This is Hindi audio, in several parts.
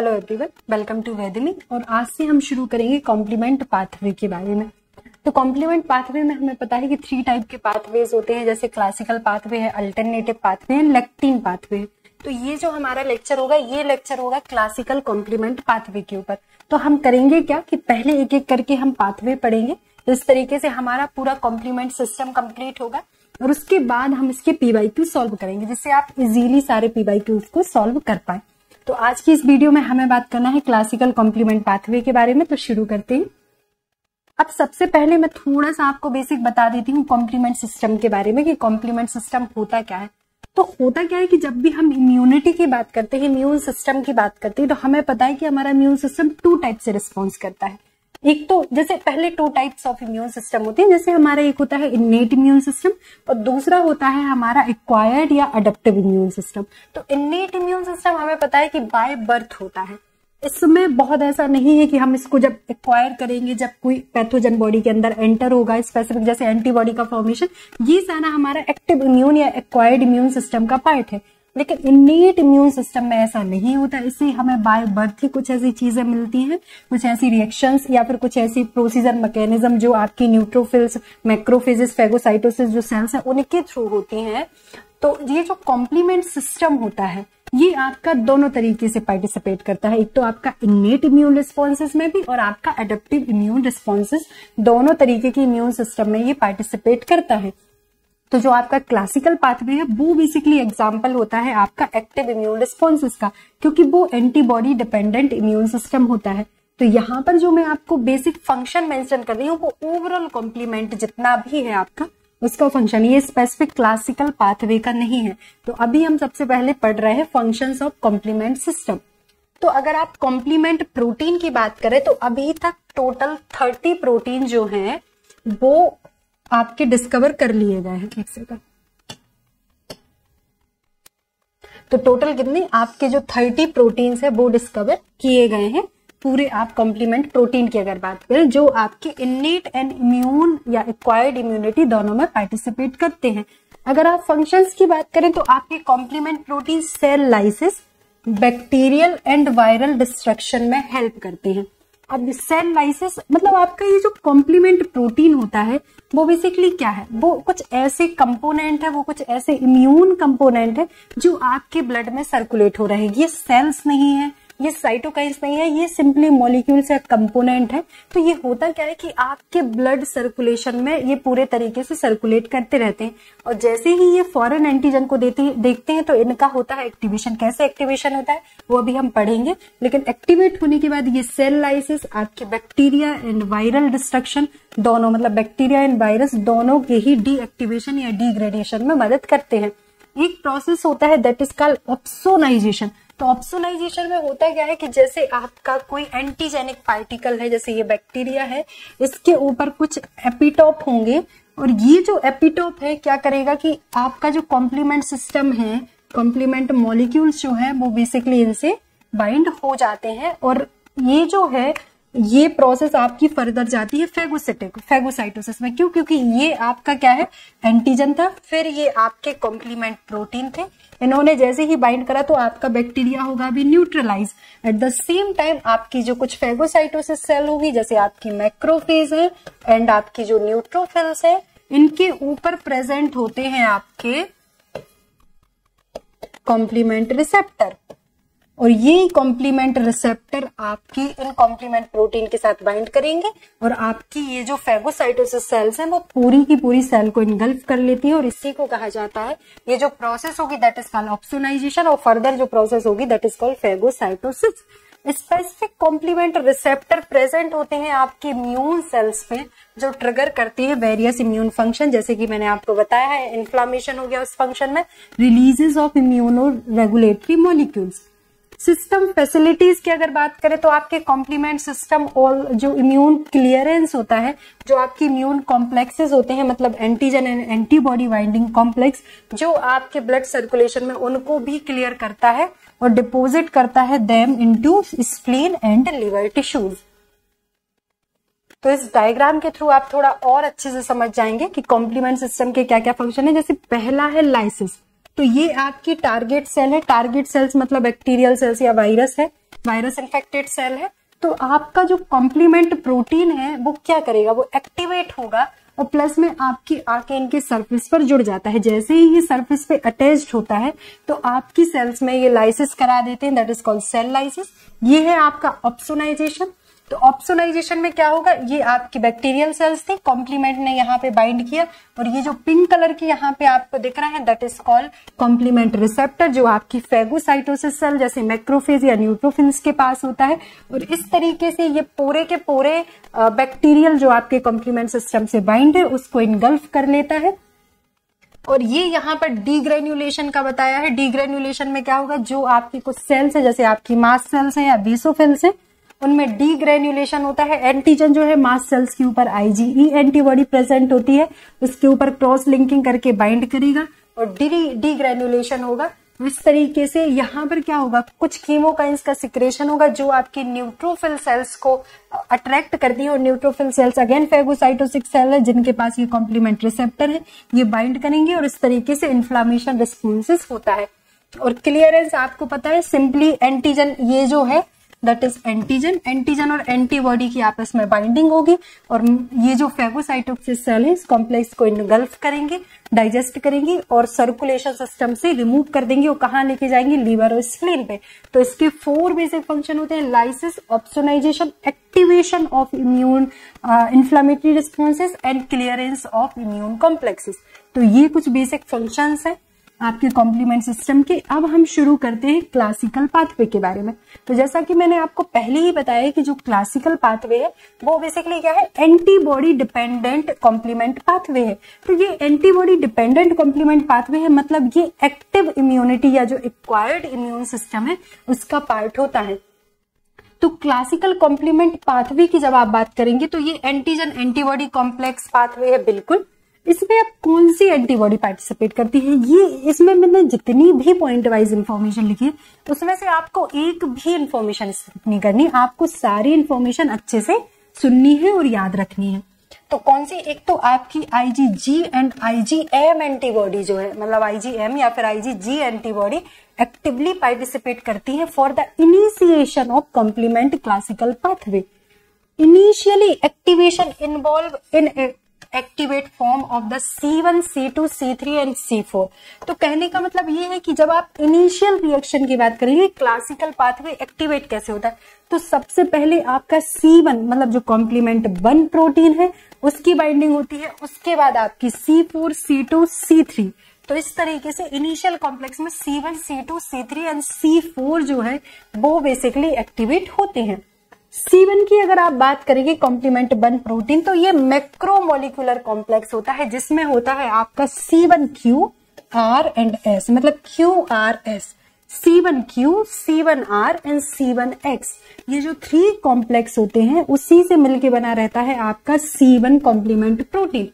Hello everyone welcome to Vedemy और आज से हम शुरू करेंगे कॉम्प्लीमेंट पाथवे के बारे में। तो कॉम्प्लीमेंट पाथवे में हमें पता है कि थ्री टाइप के पाथवेज होते हैं, जैसे क्लासिकल पाथवे है अल्टरनेटिव पाथवे है लेक्टिन पाथवे तो ये जो हमारा लेक्चर होगा, ये लेक्चर होगा क्लासिकल कॉम्प्लीमेंट पाथवे के ऊपर। तो हम करेंगे क्या कि पहले एक एक करके हम पाथवे पढ़ेंगे। तो इस तरीके से हमारा पूरा कॉम्प्लीमेंट सिस्टम कंप्लीट होगा। और उसके बाद हम इसके पीवाई क्यू सॉल्व करेंगे, जिससे आप इजीली सारे पीवाई क्यूज को सॉल्व कर पाए। तो आज की इस वीडियो में हमें बात करना है क्लासिकल कॉम्प्लीमेंट पाथवे के बारे में तो शुरू करते हैं। अब सबसे पहले मैं थोड़ा सा आपको बेसिक बता देती हूँ कॉम्प्लीमेंट सिस्टम के बारे में कि कॉम्प्लीमेंट सिस्टम होता क्या है। तो होता क्या है कि जब भी हम इम्यूनिटी की बात करते हैं इम्यून सिस्टम की बात करते हैं तो हमें पता है कि हमारा इम्यून सिस्टम टू टाइप से रिस्पॉन्स करता है। एक तो जैसे पहले two types of immune system होते हैं, जैसे हमारा एक होता है इन्नेट इम्यून सिस्टम और दूसरा होता है हमारा एक्वायर्ड या अडेप्टिव इम्यून सिस्टम तो इन्नेट इम्यून सिस्टम हमें पता है कि बाय बर्थ होता है। इसमें बहुत ऐसा नहीं है कि हम इसको जब एक्वायर करेंगे, जब कोई पैथोजन बॉडी के अंदर एंटर होगा स्पेसिफिक जैसे एंटीबॉडी का फॉर्मेशन ये सारा हमारा एक्टिव इम्यून या एक्वायर्ड इम्यून सिस्टम का पार्ट है। लेकिन इन्नीट इम्यून सिस्टम में ऐसा नहीं होता इससे हमें बाय बर्थ ही कुछ ऐसी चीज़ें मिलती हैं, कुछ ऐसी रिएक्शंस या फिर कुछ ऐसी प्रोसीजर मैकेनिज्म जो आपकी न्यूट्रोफिल्स मैक्रोफेजिस फेगोसाइटोसिस जो सेल्स हैं, उनके थ्रू होती हैं। तो ये जो कॉम्प्लीमेंट सिस्टम होता है, ये आपका दोनों तरीके से पार्टिसिपेट करता है। एक तो आपका इन्नेट इम्यून रिस्पॉन्सेज में भी और आपका एडेप्टिव इम्यून रिस्पॉन्सेज दोनों तरीके की इम्यून सिस्टम में ये पार्टिसिपेट करता है। तो जो आपका क्लासिकल पाथवे है, वो बेसिकली एग्ज़ाम्पल होता है आपका एक्टिव इम्यून रिस्पॉन्सेस का क्योंकि वो एंटीबॉडी डिपेंडेंट इम्यून सिस्टम होता है। तो यहाँ पर जो मैं आपको बेसिक फ़ंक्शन मेंशन कर रही हूँ, वो ओवरऑल कॉम्प्लीमेंट जितना भी है आपका, उसका फ़ंक्शन ये स्पेसिफिक क्लासिकल पाथवे का नहीं है। तो अभी हम सबसे पहले पढ़ रहे हैं फ़ंक्शंस ऑफ़ कॉम्प्लीमेंट सिस्टम तो अगर आप कॉम्प्लीमेंट प्रोटीन की बात करें तो अभी तक टोटल थर्टी प्रोटीन जो है, वो आपके डिस्कवर कर लिए गए हैं एक सेकंड तो टोटल कितने? आपके जो थर्टी प्रोटीन है, वो डिस्कवर किए गए हैं। पूरे आप कॉम्प्लीमेंट प्रोटीन की अगर बात करें, जो आपके इन्नेट एंड इम्यून या एक्वायर्ड इम्यूनिटी दोनों में पार्टिसिपेट करते हैं। अगर आप फ़ंक्शंस की बात करें तो आपके complement protein cell lysis bacterial and viral destruction में हेल्प करते हैं। अब सेल लाइसिस मतलब आपका ये जो कॉम्प्लीमेंट प्रोटीन होता है, वो बेसिकली क्या है? वो कुछ ऐसे कंपोनेंट है, वो कुछ ऐसे इम्यून कंपोनेंट है, जो आपके ब्लड में सर्कुलेट हो रहे हैं। ये सेल्स नहीं है ये साइटोकाइंस नहीं है, ये सिंपली मॉलिक्यूल्स या कंपोनेंट है। तो ये होता क्या है कि आपके ब्लड सर्कुलेशन में ये पूरे तरीके से सर्कुलेट करते रहते हैं। और जैसे ही ये फॉरेन एंटीजन को देते, देखते हैं तो इनका होता है एक्टिवेशन कैसे एक्टिवेशन होता है, वो अभी हम पढ़ेंगे। लेकिन एक्टिवेट होने के बाद ये सेल लाइसिस आपके बैक्टीरिया एंड वायरल डिस्ट्रक्शन दोनों मतलब बैक्टीरिया एंड वायरस दोनों के ही डीएक्टिवेशन या डिग्रेडेशन में मदद करते हैं। एक प्रोसेस होता है दैट इज़ कॉल्ड ऑप्सोनाइजेशन तो ऑप्सोनाइजेशन में होता क्या है कि जैसे आपका कोई एंटीजेनिक पार्टिकल है, जैसे ये बैक्टीरिया है, इसके ऊपर कुछ एपिटॉप होंगे और ये जो एपिटॉप है, क्या करेगा कि आपका जो कॉम्प्लीमेंट सिस्टम है कॉम्प्लीमेंट मॉलिक्यूल्स जो है, वो बेसिकली इनसे बाइंड हो जाते हैं और ये जो है ये प्रोसेस आपकी फर्दर जाती है फेगोसिटिक फेगोसाइटोसिस में। क्यों? क्योंकि ये आपका क्या है? एंटीजन था। फिर ये आपके कॉम्प्लीमेंट प्रोटीन थे। इन्होंने जैसे ही बाइंड करा तो आपका बैक्टीरिया होगा भी neutralise at the same time आपकी जो कुछ फेगोसाइटोसिस सेल होगी, जैसे आपकी मैक्रोफेज है एंड आपकी जो न्यूट्रोफिल्स है, इनके ऊपर प्रेजेंट होते हैं आपके कॉम्प्लीमेंट रिसेप्टर और ये कॉम्प्लीमेंट रिसेप्टर आपकी इन कॉम्प्लीमेंट प्रोटीन के साथ बाइंड करेंगे और आपकी ये जो फेगोसाइटोसिस सेल्स हैं, वो पूरी की पूरी सेल को इनगल्फ कर लेती है और इसी को कहा जाता है, ये जो प्रोसेस होगी दैट इज़ कॉल्ड ऑप्सोनाइजेशन और फर्दर जो प्रोसेस होगी that is called phagocytosis specific complement receptor present होते हैं आपके इम्यून सेल्स में जो ट्रिगर करती है वेरियस इम्यून फ़ंक्शन जैसे कि मैंने आपको बताया है इन्फ्लामेशन हो गया उस फ़ंक्शन में releases of immuno regulatory molecules system facilities की अगर बात करें तो आपके कॉम्प्लीमेंट सिस्टम और जो इम्यून क्लियरेंस होता है, जो आपकी इम्यून कॉम्प्लेक्सेस होते हैं मतलब antigen and antibody binding complex जो आपके ब्लड सर्कुलेशन में उनको भी क्लियर करता है और डिपोजिट करता है them into spleen and liver tissues तो इस डायग्राम के थ्रू आप थोड़ा और अच्छे से समझ जाएँगे कि कॉम्प्लीमेंट सिस्टम के क्या क्या फ़ंक्शन है। जैसे पहला है लाइसिस तो ये आपकी टारगेट सेल है। टारगेट सेल्स मतलब बैक्टीरियल सेल्स या वायरस है। वायरस इन्फेक्टेड सेल है। तो आपका जो कॉम्प्लीमेंट प्रोटीन है, वो क्या करेगा? वो एक्टिवेट होगा और प्लस में आपकी आके इनके सरफेस पर जुड़ जाता है। जैसे ही ये सरफेस पे अटैच्ड होता है तो आपकी सेल्स में ये लाइसिस करा देते हैं। That is called cell lysis ये है आपका ऑप्सोनाइजेशन तो ऑप्सोनाइजेशन में क्या होगा? ये आपकी बैक्टीरियल सेल्स थी कॉम्प्लीमेंट ने यहाँ पे बाइंड किया और ये जो पिंक कलर की यहाँ पे आपको दिख रहा है that is called complement receptor जो आपकी फेगोसाइटोसिस सेल जैसे मैक्रोफेज या न्यूट्रोफिन्स के पास होता है। और इस तरीके से ये पूरे के पूरे बैक्टीरियल जो आपके कॉम्प्लीमेंट सिस्टम से बाइंड है, उसको इनगल्फ कर लेता है। और ये यहाँ पर डीग्रेन्युलेशन का बताया है। डीग्रेन्युलेशन में क्या होगा? जो आपकी कुछ सेल्स है, जैसे आपकी मास सेल्स है या बीसोफिल्स है उनमें डी ग्रेन्युलेशन होता है एंटीजन जो है मास सेल्स के ऊपर आईजीई एंटीबॉडी प्रेजेंट होती है, उसके ऊपर क्रॉस लिंकिंग करके बाइंड करेगा और डी डी ग्रेन्युलेशन होगा। इस तरीके से यहाँ पर क्या होगा? कुछ कीमोकाइंस का सिक्रेशन होगा जो आपकी न्यूट्रोफिल सेल्स को अट्रैक्ट करती है और neutrophil cells again phagocytic cell है, जिनके पास ये कॉम्प्लीमेंट रिसेप्टर है। ये बाइंड करेंगे और इस तरीके से इन्फ्लामेशन रिस्पॉन्सेस होता है। और क्लियरेंस आपको पता है सिंपली एंटीजन ये जो है दैट इज़ एंटीजन एंटीजन और एंटीबॉडी की आपस में बाइंडिंग होगी और ये जो फेगोसाइटोसिस सेल है, इस कॉम्प्लेक्स को इनगल्फ करेंगे डाइजेस्ट करेंगे और सर्कुलेशन सिस्टम से रिमूव कर देंगे और कहाँ लेके जाएँगे? लीवर और स्प्लीन पे। तो इसके फोर बेसिक फ़ंक्शन होते हैं lysis opsonization activation of immune inflammatory responses and clearance of immune complexes तो ये कुछ बेसिक फ़ंक्शंस है। आपके कॉम्प्लीमेंट सिस्टम के, अब हम शुरू करते हैं क्लासिकल पाथवे के बारे में। तो जैसा कि मैंने आपको पहले ही बताया कि जो क्लासिकल पाथवे है, वो बेसिकली क्या है? एंटीबॉडी डिपेंडेंट कॉम्प्लीमेंट पाथवे है। तो ये एंटीबॉडी डिपेंडेंट कॉम्प्लीमेंट पाथवे है मतलब ये एक्टिव इम्यूनिटी या जो एक्वायर्ड इम्यून सिस्टम है, उसका पार्ट होता है। तो क्लासिकल कॉम्प्लीमेंट पाथवे की जब आप बात करेंगे तो ये एंटीजन एंटीबॉडी कॉम्प्लेक्स पाथवे है, बिल्कुल। इसमें अब कौन सी एंटीबॉडी पार्टिसिपेट करती है? ये, इसमें मैंने जितनी भी पॉइंट वाइज इन्फॉर्मेशन लिखी है उसमें से आपको एक भी इन्फॉर्मेशन नहीं करनी। आपको सारी इन्फॉर्मेशन अच्छे से सुननी है और याद रखनी है। तो कौन सी? एक तो आपकी आईजीजी एंड आईजीएम एंटीबॉडी जो है मतलब आईजीएम या फिर आईजीजी एंटीबॉडी एक्टिवली पार्टिसिपेट करती है for the initiation of complement classical pathway initially activation involve in activate form of the C one C two C three and C four तो कहने का मतलब ये है कि जब आप इनिशियल रिएक्शन की बात करेंगे क्लासिकल पाथवे एक्टिवेट कैसे होता है? तो सबसे पहले आपका सी वन मतलब जो कॉम्प्लीमेंट वन प्रोटीन है, उसकी बाइंडिंग होती है, उसके बाद आपकी C four C two C three तो इस तरीके से इनिशियल कॉम्प्लेक्स में C one C two C three and C four जो है, वो बेसिकली एक्टिवेट होते हैं। सी की अगर आप बात करेंगे कॉम्प्लीमेंट वन प्रोटीन तो ये मैक्रोमोलिकुलर कॉम्प्लेक्स होता है, जिसमें होता है आपका C one Q R and S मतलब Q R S C one Q C one R and C one X ये जो थ्री कॉम्प्लेक्स होते हैं, उसी से मिलके बना रहता है आपका सी वन कॉम्प्लीमेंट प्रोटीन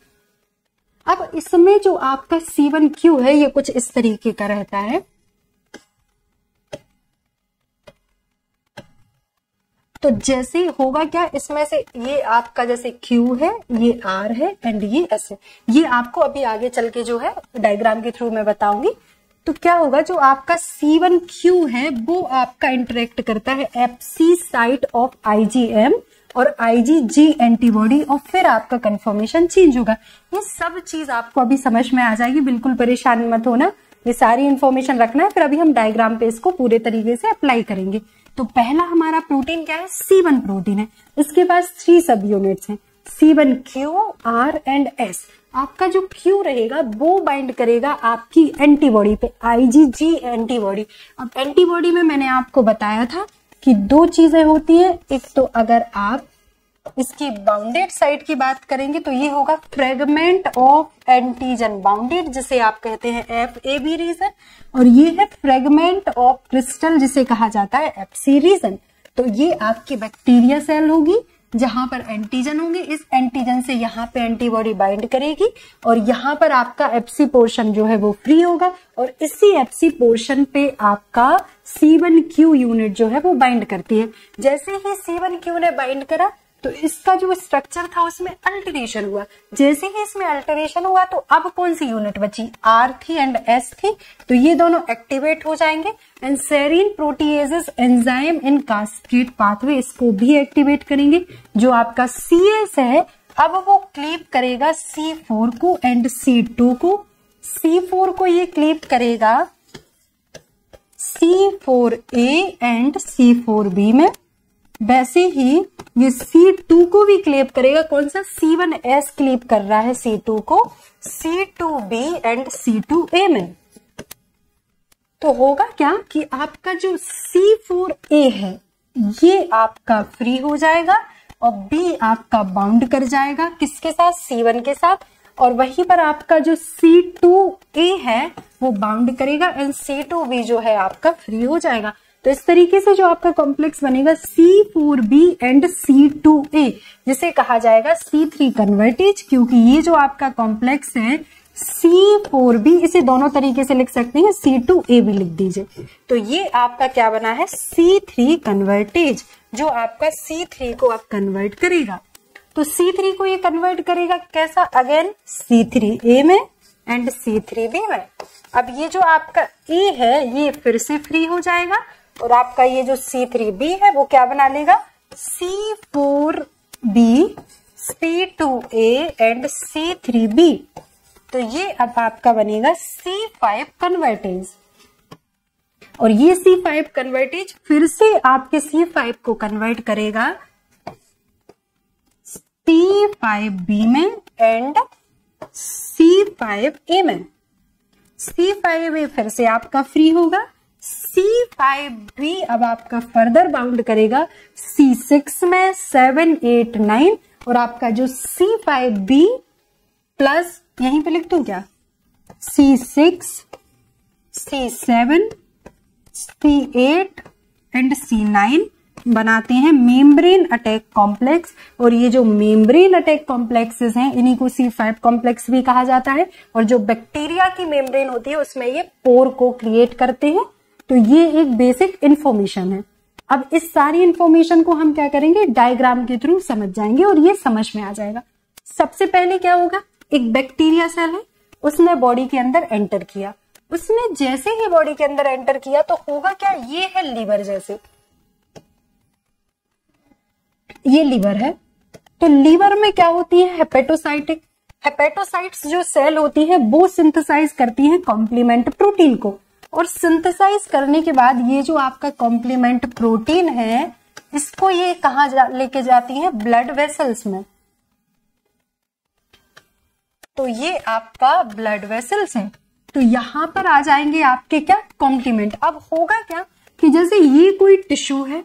अब इसमें जो आपका सी वन क्यू है, ये कुछ इस तरीके का रहता है। तो जैसे होगा क्या, इसमें से ये आपका जैसे Q है, ये R है एंड ये S है। ये आपको अभी आगे चल के जो है डायग्राम के थ्रू मैं बताऊँगी। तो क्या होगा, जो आपका सी वन क्यू है, वो आपका इंटरेक्ट करता है एफसी साइट ऑफ़ आईजीएम और आईजीजी एंटीबॉडी और फिर आपका कंफर्मेशन चेंज होगा। ये सब चीज़ आपको अभी समझ में आ जाएगी, बिल्कुल परेशान मत होना। ये सारी इंफॉर्मेशन रखना है, फिर अभी हम डायग्राम पे इसको पूरे तरीके से अप्लाई करेंगे। तो पहला हमारा प्रोटीन क्या है? सी वन प्रोटीन है। इसके पास थ्री सब यूनिट्स हैं। C one Q R and S आपका जो क्यू रहेगा, वो बाइंड करेगा आपकी एंटीबॉडी पे आईजीजी एंटीबॉडी अब एंटीबॉडी में मैंने आपको बताया था कि दो चीज़ें होती है। एक तो अगर आप इसकी बाउंडेड साइड की बात करेंगे तो ये होगा फ्रेगमेंट ऑफ़ एंटीजन बाउंडेड जिसे आप कहते हैं एफ़ ए बी रीजन और ये है फ्रेगमेंट ऑफ़ क्रिस्टल जिसे कहा जाता है एफ़ सी रीजन तो ये आपकी बैक्टीरिया सेल होगी, जहाँ पर एंटीजन होंगे, इस एंटीजन से यहाँ पे एंटीबॉडी बाइंड करेगी, और यहाँ पर आपका एफसी पोर्शन जो है वो फ्री होगा, और इसी एफसी पोर्शन पे आपका सी वन क्यू यूनिट जो है वो बाइंड करती है. जैसे ही सी वन क्यू ने बाइंड करा तो इसका जो स्ट्रक्चर था उसमें अल्टरेशन हुआ। जैसे ही इसमें अल्टरेशन हुआ तो अब कौन सी यूनिट बची? आर थी एंड एस थी। तो ये दोनों एक्टिवेट हो जाएँगे। And serine proteases enzyme in cascade pathway इसको भी एक्टिवेट करेंगे। जो आपका सी एस है, अब वो क्लीप करेगा सी फोर को एंड सी टू को। सी फोर को ये क्लीप करेगा C four A and C four B में। वैसे ही ये सी टू को भी क्लेप करेगा। कौन सा? सी वन एस क्लेप कर रहा है सी टू को। C two B and C two A में। तो होगा क्या कि आपका जो सी फोर ए है, ये आपका फ्री हो जाएगा और बी आपका बाउंड कर जाएगा। किसके साथ? सी वन के साथ। और वहीं पर आपका जो सी टू ए है, वो बाउंड करेगा। एंड सी टू बी जो है, आपका फ्री हो जाएगा। तो इस तरीके से जो आपका कॉम्प्लेक्स बनेगा C four B and C two A जिसे कहा जाएगा सी थ्री कन्वर्टेज क्योंकि ये जो आपका कॉम्प्लेक्स है सी फोर बी इसे दोनों तरीके से लिख सकते हैं। सी टू ए भी लिख दीजिए। तो ये आपका क्या बना है? सी थ्री कन्वर्टेज जो आपका सी थ्री को आप कन्वर्ट करेगा। तो सी थ्री को ये कन्वर्ट करेगा कैसा? अगेन सी थ्री ए में एंड सी थ्री बी में। अब ये जो आपका ए है, ये फिर से फ्री हो जाएगा। और आपका ये जो सी थ्री बी है, वो क्या बना लेगा? C four B C two A and C three B तो ये अब आपका बनेगा सी फाइव कन्वर्टेज और ये सी फाइव कन्वर्टेज फिर से आपके सी फाइव को कन्वर्ट करेगा सी फाइव बी में एंड सी फाइव ए में. सी फाइव ए फिर से आपका फ्री होगा. सी फाइव बी अब आपका फर्दर बाउंड करेगा सी सिक्स में सेवन एट नाइन और आपका जो सी फाइव बी प्लस यहीं पे लिख दू क्या? C six C seven C eight and C nine बनाते हैं मेम्ब्रेन अटैक कॉम्प्लेक्स और ये जो मेम्ब्रेन अटैक कॉम्प्लेक्सेस हैं, इन्हीं को सी फाइव कॉम्प्लेक्स भी कहा जाता है और जो बैक्टीरिया की मेम्ब्रेन होती है, उसमें ये पोर को क्रिएट करते हैं। तो ये एक बेसिक इंफॉर्मेशन है। अब इस सारी इंफॉर्मेशन को हम क्या करेंगे? डायग्राम के थ्रू समझ जाएँगे और ये समझ में आ जाएगा। सबसे पहले क्या होगा? एक बैक्टीरिया सेल है, उसने बॉडी के अंदर एंटर किया। उसने जैसे ही बॉडी के अंदर एंटर किया तो होगा क्या? ये है लीवर जैसे। ये लीवर है। तो लीवर में क्या होती है? हेपेटोसाइटिक हेपेटोसाइट्स जो सेल होती है, वो सिंथेसाइज करती है कॉम्प्लीमेंट प्रोटीन को। और सिंथेसाइज करने के बाद ये जो आपका कॉम्प्लीमेंट प्रोटीन है इसको ये कहा जा, लेके जाती है? ब्लड वेसल्स में। तो ये आपका ब्लड वेसल्स है। तो यहाँ पर आ जाएँगे आपके क्या? कॉम्प्लीमेंट अब होगा क्या कि जैसे ये कोई टिश्यू है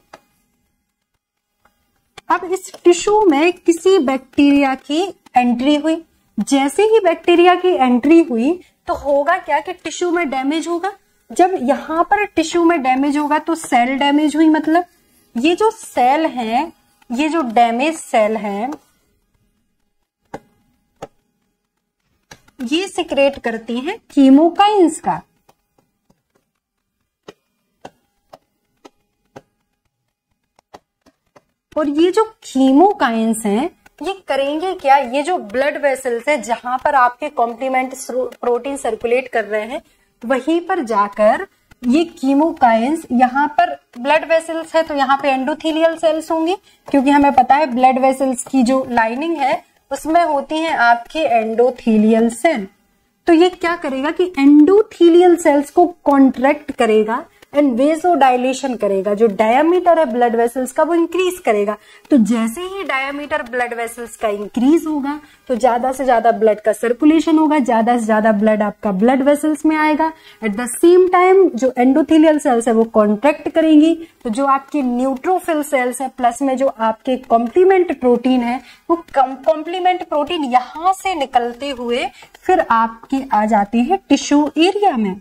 अब इस टिश्यू में किसी बैक्टीरिया की एंट्री हुई। जैसे ही बैक्टीरिया की एंट्री हुई तो होगा क्या कि टिश्यू में डैमेज होगा? जब यहाँ पर टिश्यू में डैमेज होगा तो सेल डैमेज हुई मतलब ये जो सेल है, ये जो डैमेज सेल है, ये सिक्रेट करती हैं कीमोकाइंस का। और ये जो कीमोकाइंस हैं, ये करेंगे क्या? ये जो ब्लड वेसल्स है, जहाँ पर आपके कॉम्प्लीमेंट प्रोटीन सर्कुलेट कर रहे हैं वहीं पर जाकर ये कीमोकाइंस यहाँ पर ब्लड वेसल्स है तो यहाँ पे एंडोथीलियल सेल्स होंगी, क्योंकि हमें पता है ब्लड वेसल्स की जो लाइनिंग है, उसमें होती है आपके एंडोथीलियल सेल तो ये क्या करेगा कि एंडोथीलियल सेल्स को कॉन्ट्रैक्ट करेगा एंड वेजो डायलेशन करेगा, जो डायमीटर है ब्लड वेसल्स का वो इंक्रीज करेगा। तो जैसे ही डायमीटर ब्लड वेसल्स का इंक्रीज होगा तो ज़्यादा से ज़्यादा ब्लड का सर्कुलेशन होगा, ज़्यादा से ज़्यादा ब्लड आपका ब्लड वेसल्स में आएगा। एट द सेम टाइम जो एंडोथीलियल सेल्स है वो कॉन्ट्रैक्ट करेंगी। तो जो आपके न्यूट्रोफिल सेल्स है प्लस में जो आपके कॉम्प्लीमेंट प्रोटीन है, वो कॉम्प्लीमेंट प्रोटीन यहाँ से निकलते हुए फिर आपके आ जाते हैं टिश्यू एरिया में।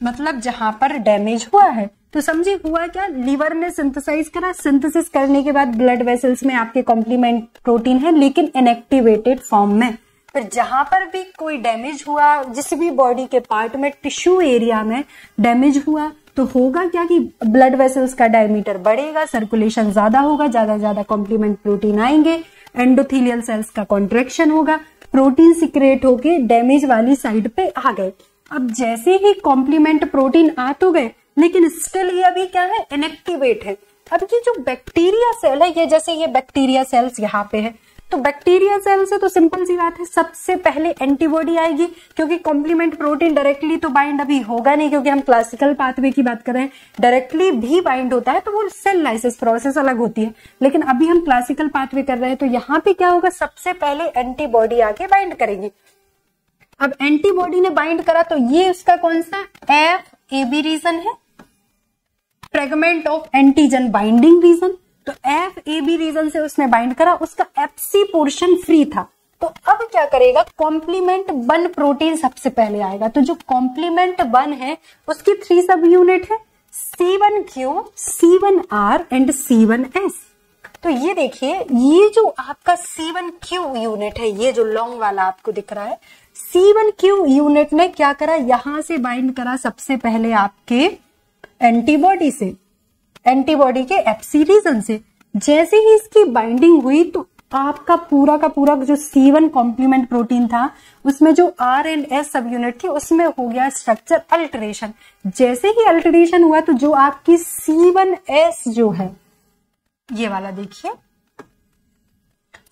मतलब जहाँ पर डैमेज हुआ है तो समझे हुआ क्या? लीवर ने सिंथेसाइज करा। सिंथेसिस करने के बाद ब्लड वेसल्स में आपके कॉम्प्लीमेंट प्रोटीन है, लेकिन इनएक्टिवेटेड फॉर्म में। फिर जहाँ पर भी कोई डैमेज हुआ, जिस भी बॉडी के पार्ट में टिश्यू एरिया में डैमेज हुआ तो होगा क्या कि ब्लड वेसल्स का डायमीटर बढ़ेगा सर्कुलेशन ज़्यादा होगा, ज़्यादा ज़्यादा कॉम्प्लीमेंट प्रोटीन आएँगे एंडोथीलियल सेल्स का कॉन्ट्रेक्शन होगा प्रोटीन सिक्रेट होके डैमेज वाली साइड पे आ गए। अब जैसे ही कॉम्प्लीमेंट प्रोटीन आ तो गए, लेकिन स्टिल ये अभी क्या है? इनएक्टिवेट है। अब ये जो बैक्टीरिया सेल है, ये जैसे ये बैक्टीरिया सेल्स यहाँ पे है। तो बैक्टीरिया सेल से तो सिंपल सी बात है, सबसे पहले एंटीबॉडी आएगी, क्योंकि कॉम्प्लीमेंट प्रोटीन डायरेक्टली तो बाइंड अभी होगा नहीं, क्योंकि हम क्लासिकल पाथवे की बात कर रहे हैं। डायरेक्टली भी बाइंड होता है तो वो सेल लाइसिस प्रोसेस अलग होती है। लेकिन अभी हम क्लासिकल पाथवे कर रहे हैं तो यहाँ पे क्या होगा, सबसे पहले एंटीबॉडी आके बाइंड करेगी। अब एंटीबॉडी ने बाइंड करा तो ये उसका कौन सा? एफ़ ए बी रीजन है। Fragment of antigen binding region तो एफ़ ए बी रीजन से उसने बाइंड करा, उसका एफसी पोर्शन फ्री था। तो अब क्या करेगा? कॉम्प्लीमेंट वन प्रोटीन सबसे पहले आएगा। तो जो कॉम्प्लीमेंट वन है, उसकी थ्री सब यूनिट है। C one Q C one R and C one S तो ये देखिए, ये जो आपका सी वन क्यू यूनिट है, ये जो लॉन्ग वाला आपको दिख रहा है सी वन क्यू यूनिट ने क्या करा? यहाँ से बाइंड करा सबसे पहले आपके एंटीबॉडी से एंटीबॉडी के एफसी रीजन से। जैसे ही इसकी बाइंडिंग हुई तो आपका पूरा का पूरा जो सी वन कॉम्प्लीमेंट प्रोटीन था, उसमें जो R and S sub unit थी, उसमें हो गया स्ट्रक्चर अल्टरेशन जैसे ही अल्टरेशन हुआ तो जो आपकी सी वन एस जो है, ये वाला देखिए।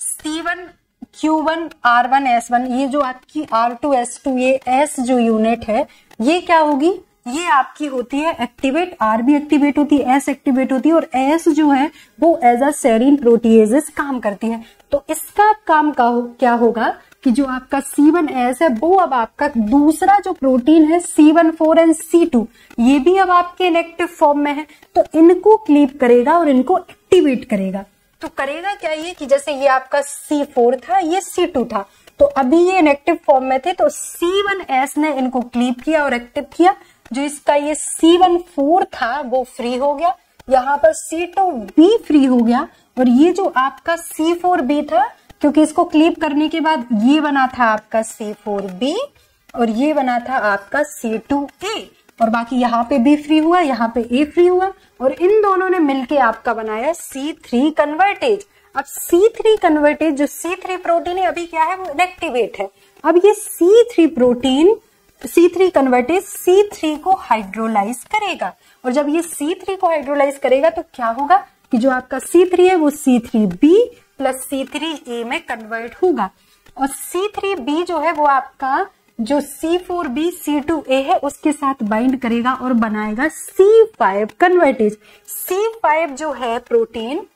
C one Q one R one S one ये जो आपकी आर टू एस टू ये एस जो यूनिट है ये क्या होगी? ये आपकी होती है एक्टिवेट आर भी एक्टिवेट होती है एस एक्टिवेट होती है और एस जो है वो एज अ सेरिन प्रोटीएजेस काम करती है। तो इसका काम का हो, क्या होगा कि जो आपका सी वन एस है वो अब आपका दूसरा जो प्रोटीन है C one four and C two ये भी अब आपके इलेक्टिव फॉर्म में है। तो इनको क्लीप करेगा और इनको एक्टिवेट करेगा। तो करेगा क्या ये कि जैसे ये आपका सी फोर था, ये सी टू था। तो अभी ये इनेक्टिव फॉर्म में थे तो सी वन एस ने इनको क्लीप किया और एक्टिव किया, जो इसका ये सी वन फोर था, वो फ्री हो गया। यहाँ पर सी टू बी फ्री हो गया और ये जो आपका सी फोर बी था, क्योंकि इसको क्लीप करने के बाद ये बना था आपका सी फोर बी और ये बना था आपका सी टू ए और बाकी यहाँ पे बी फ्री हुआ यहाँ पे ए फ्री हुआ और इन दोनों ने मिलके आपका बनाया सी थ्री कन्वर्टेज अब सी थ्री कन्वर्टेज जो सी थ्री प्रोटीन है अभी क्या है वो इनएक्टिवेट है अब ये C three protein C three convertase C three को हाइड्रोलाइज करेगा और जब ये सी थ्री को हाइड्रोलाइज करेगा तो क्या होगा कि जो आपका सी थ्री है वो C three B plus C three A में कन्वर्ट होगा और सी थ्री बी जो है वो आपका जो C four B C two A है, उसके साथ बाइंड करेगा और बनाएगा C five convertase C five जो है प्रोटीन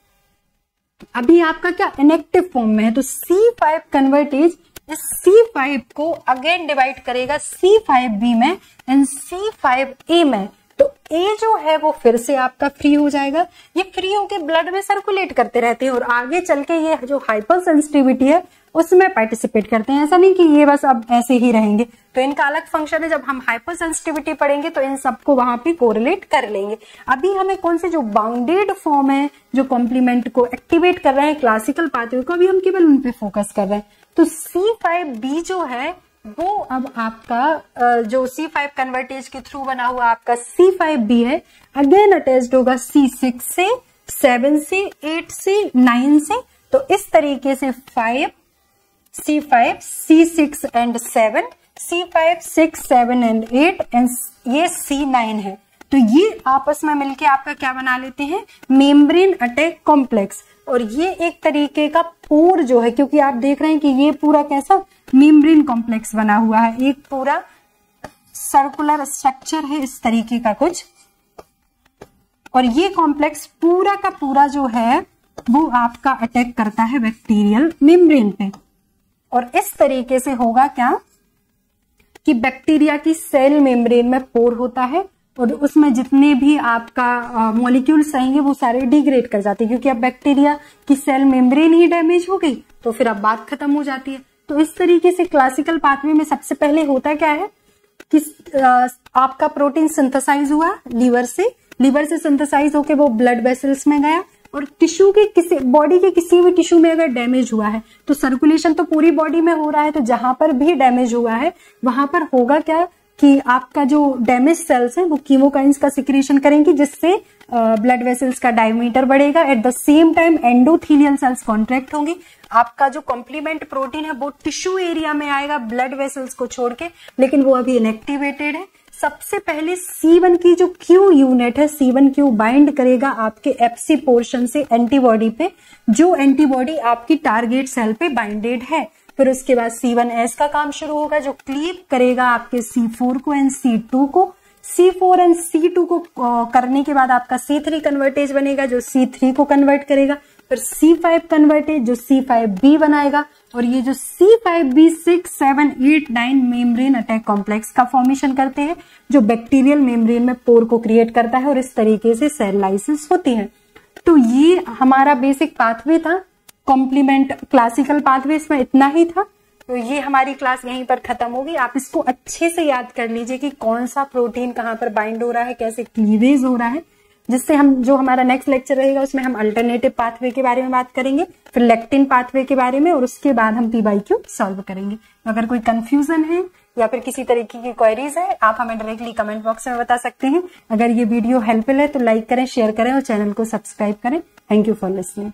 अभी आपका क्या इनेक्टिव फॉर्म में है तो सी फाइव कन्वर्टेज इस C5 को अगेन डिवाइड करेगा C5B में एंड C5A में। तो ए जो है, वो फिर से आपका फ्री हो जाएगा। ये फ्री होके ब्लड में सर्कुलेट करते रहते हैं और आगे चल के ये जो हाइपर सेंसिटिविटी है उसमें पार्टिसिपेट करते हैं। ऐसा नहीं कि ये बस अब ऐसे ही रहेंगे। तो इनका अलग फ़ंक्शन है। जब हम हाइपर सेंसिटिविटी पढ़ेंगे तो इन सबको वहाँ पे कोरिलेट कर लेंगे। अभी हमें कौन से जो बाउंडेड फॉर्म है, जो कॉम्प्लीमेंट को एक्टिवेट कर रहे हैं क्लासिकल पाथवे को, अभी हम केवल उन पे फोकस कर रहे हैं। तो C5B जो है, वो अब आपका जो C5 कन्वर्टेज के थ्रू बना हुआ आपका C5B है। अगेन अटैच्ड होगा C6 से 7 से 8 से 9 से। तो इस तरीके से 5 C5 C6 and 7 C5 6 7 and 8 and ये C9 है। तो ये आपस में मिलके आपका क्या बना लेते हैं? मेम्ब्रेन अटैक कॉम्प्लेक्स और ये एक तरीके का पोर जो है, क्योंकि आप देख रहे हैं कि ये पूरा कैसा मेम्ब्रेन कॉम्प्लेक्स बना हुआ है। एक पूरा सर्कुलर स्ट्रक्चर है इस तरीके का कुछ। और ये कॉम्प्लेक्स पूरा का पूरा जो है, वो आपका अटैक करता है बैक्टीरियल मेम्ब्रेन पे। और इस तरीके से होगा क्या कि बैक्टीरिया की सेल मेम्ब्रेन में पोर होता है और उसमें जितने भी आपका मॉलिक्यूल्स आएँगे, वो सारे डिग्रेड कर जाते हैं। क्योंकि अब बैक्टीरिया की सेल मेम्ब्रेन ही डैमेज हो गई तो फिर अब बात खत्म हो जाती है। तो इस तरीके से क्लासिकल पाथवे में सबसे पहले होता क्या है कि आपका प्रोटीन सिंथेसाइज हुआ लीवर से। लीवर से सिंथेसाइज होके वो ब्लड वेसल्स में गया। और टिश्यू के किसी, बॉडी के किसी भी टिश्यू में अगर डैमेज हुआ है तो सर्कुलेशन तो पूरी बॉडी में हो रहा है तो जहाँ पर भी डैमेज हुआ है, वहाँ पर होगा क्या कि आपका जो डैमेज सेल्स है, वो कीमोकाइंस का सिक्रेशन करेंगी, जिससे ब्लड वेसल्स का डायमीटर बढ़ेगा। At the same time, endothelial cells contract होंगी। आपका जो कॉम्प्लीमेंट प्रोटीन है, वो टिश्यू एरिया में आएगा ब्लड वेसल्स को छोड़ के, लेकिन वो अभी इनएक्टिवेटेड है। सबसे पहले C1 की जो क्यू यूनिट है C1 क्यू बाइंड करेगा आपके एफसी पोर्शन से एंटीबॉडी पे, जो एंटीबॉडी आपकी टारगेट सेल पे बाइंडेड है। फिर उसके बाद C1S का काम शुरू होगा, जो क्लीव करेगा आपके C4 को एंड C2 को। C4 एंड C2 को करने के बाद आपका C3 कन्वर्टेज बनेगा, जो C3 को कन्वर्ट करेगा। फिर C5 है, जो सी फाइव बी बनाएगा, और ये जो C five B six seven eight nine membrane attack complex का फॉर्मेशन करते हैं, जो बैक्टीरियल मेम्ब्रेन में पोर को क्रिएट करता है और इस तरीके से सेल लाइसिस होती है। तो ये हमारा बेसिक पाथवे था कॉम्प्लीमेंट क्लासिकल पाथवे इसमें इतना ही था। तो ये हमारी क्लास यहीं पर खत्म होगी। आप इसको अच्छे से याद कर लीजिए कि कौन सा प्रोटीन कहाँ पर बाइंड हो रहा है, कैसे क्लीवेज हो रहा है। जिससे हम, जो हमारा नेक्स्ट लेक्चर रहेगा, उसमें हम अल्टरनेटिव पाथवे के बारे में बात करेंगे, फिर लेक्टिन पाथवे के बारे में, और उसके बाद हम पी बाई क्यू सॉल्व करेंगे। तो अगर कोई कंफ्यूजन है, या फिर किसी तरीके की क्वेरीज है, आप हमें डायरेक्टली कमेंट बॉक्स में बता सकते हैं। अगर ये वीडियो हेल्पफुल है तो लाइक करें शेयर करें, और चैनल को सब्सक्राइब करें। Thank you for listening